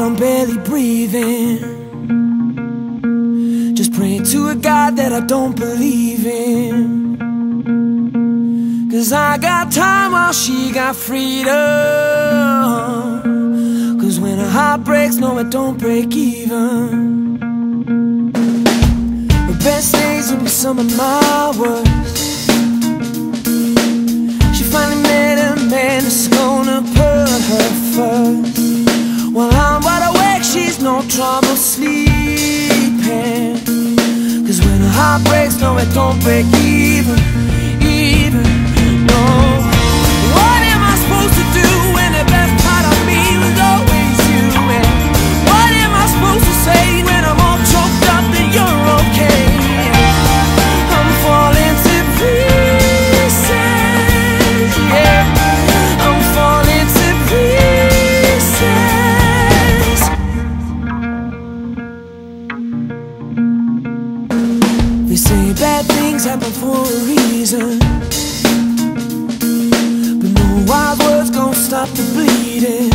but I'm barely breathing. Just praying to a God that I don't believe in. Cause I got time while she got freedom. Cause when a heart breaks, no, it don't break even. The best days will be some of my worst. She finally met a man that's gonna Cause when a heart breaks, no, it don't break even, things happen for a reason. But no wild words gon' stop the bleeding.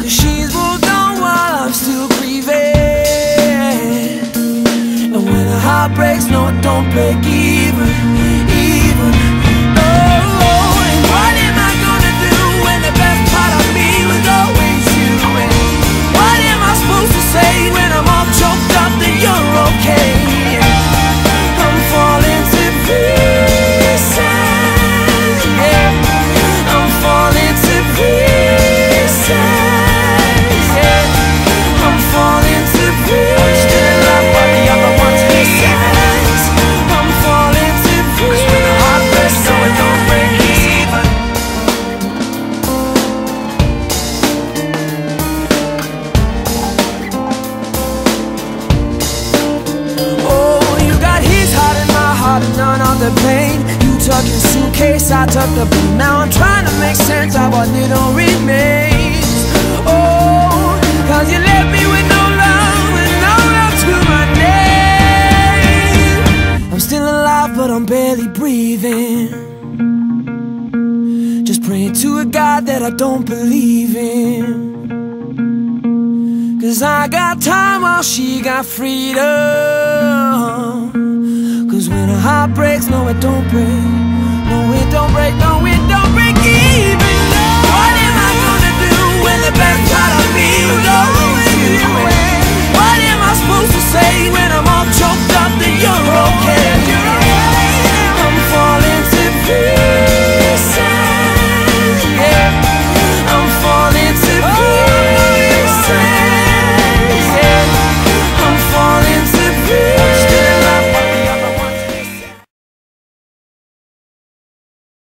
Cause she's moved on while I'm still grieving. And when a heart breaks, no, don't break even. Suitcase, I took the blame. Now I'm trying to make sense of what little remains. Oh, cause you left me with no love and no love to my name. I'm still alive, but I'm barely breathing. Just praying to a God that I don't believe in. Cause I got time while she got freedom. Cause when a heart breaks, no, it don't break. Don't break, no, it